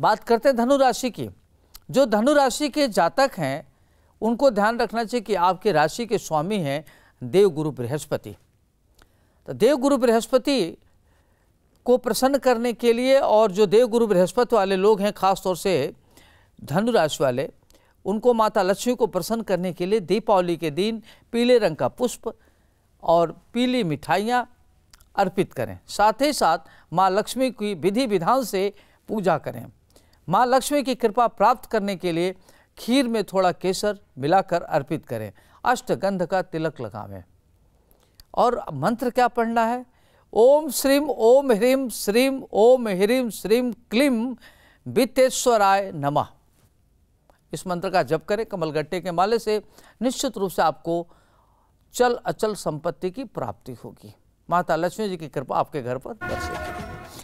बात करते हैं धनु राशि की। जो धनु राशि के जातक हैं, उनको ध्यान रखना चाहिए कि आपके राशि के स्वामी हैं देवगुरु बृहस्पति। तो देवगुरु बृहस्पति को प्रसन्न करने के लिए और जो देवगुरु बृहस्पति वाले लोग हैं खास तौर से धनु राशि वाले, उनको माता लक्ष्मी को प्रसन्न करने के लिए दीपावली के दिन पीले रंग का पुष्प और पीली मिठाइयाँ अर्पित करें। साथ ही साथ माँ लक्ष्मी की विधि विधान से पूजा करें। माँ लक्ष्मी की कृपा प्राप्त करने के लिए खीर में थोड़ा केसर मिलाकर अर्पित करें। अष्टगंध का तिलक लगावें। और मंत्र क्या पढ़ना है? ओम श्रीम ओम ह्रीम श्रीम ओम ह्रीम श्रीम क्लीम वित्तेश्वराय नमः। इस मंत्र का जप करें कमलगट्टे के माले से निश्चित रूप से आपको चल अचल संपत्ति की प्राप्ति होगी। माता लक्ष्मी जी की कृपा आपके घर पर बरसेगी।